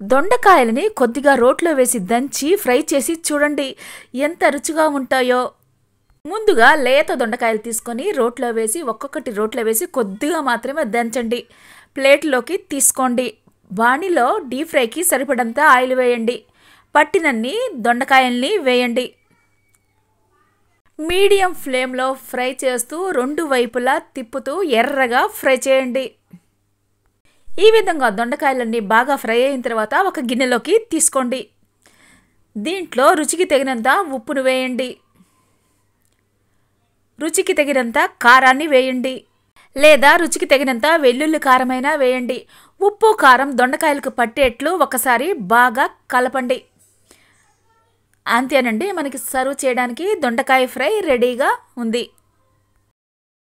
దొండకాయలని కొద్దిగా రోట్లో వేసి దంచి ఫ్రై చేసి చూడండి ఎంత రుచిగా ఉంటాయో. ముందుగా లేత దొండకాయలు తీసుకొని రోట్లో వేసి ఒక్కొక్కటి రోట్లో వేసి కొద్దిగా మాత్రమే దంచండి. ప్లేట్లోకి తీసుకోండి. బాణీలో డీప్ ఫ్రైకి సరిపడంత ఆయిల్ వేయండి. పట్టినన్ని దొండకాయల్ని వేయండి. మీడియం ఫ్లేమ్లో ఫ్రై చేస్తూ రెండు వైపులా తిప్పుతూ ఎర్రగా ఫ్రై చేయండి. ఈ విధంగా దొండకాయలన్నీ బాగా ఫ్రై అయిన తర్వాత ఒక గిన్నెలోకి తీసుకోండి. దీంట్లో రుచికి తగినంత ఉప్పును వేయండి. రుచికి తగినంత కారాన్ని వేయండి. లేదా రుచికి తగినంత వెల్లుల్లి కారమైనా వేయండి. ఉప్పు కారం దొండకాయలకు పట్టేట్లు ఒకసారి బాగా కలపండి. అంతేనండి మనకి సర్వ్ చేయడానికి దొండకాయ ఫ్రై రెడీగా ఉంది.